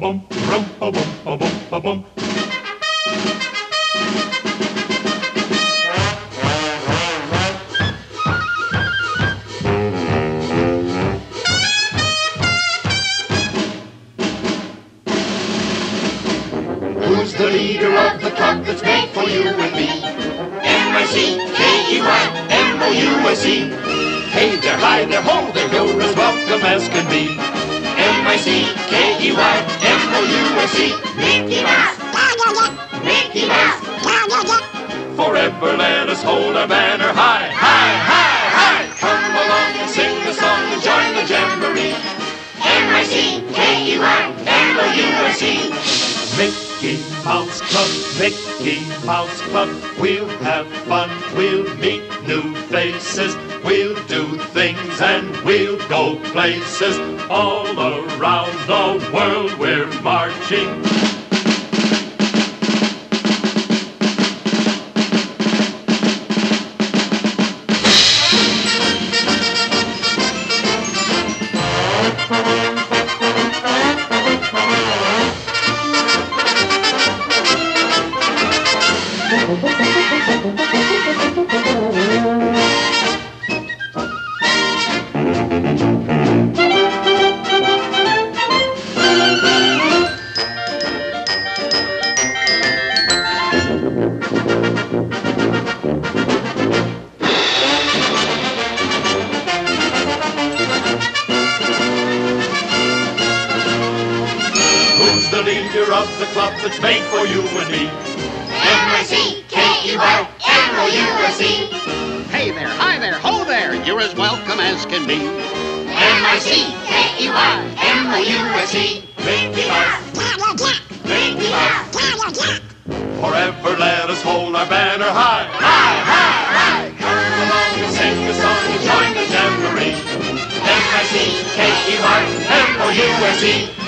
bum, rum a bum, a bum, a bum. Who's the leader of the club that's made for you and me? M-I-C-K-E-Y, M-O-U-S-E. Hey there, hi there, ho there, you're as welcome as can be. M-I-C-K-E-Y, M-O-U-S-E. Mickey Mouse, Mickey Mouse. Forever let us hold our banner high, high, high, high. Come along and sing the song and join the jamboree. M-I-C-K-E-Y, M-O-U-S-E. Mickey Mouse Club, Mickey Mouse Club. We'll have fun, we'll meet new faces. We'll do things and we'll go places. All around the world we're marching. leader of the club that's made for you and me? M-I-C-K-E-Y, M-O-U-S-E. Hey there, hi there, ho there, you're as welcome as can be. M-I-C-K-E-Y, M-O-U-S-E. Mickey Mouse, Mickey Mouse. Forever let us hold our banner high, high, high, high. Come along and sing a song and join the jamboree. M-I-C-K-E-Y, M-O-U-S-E.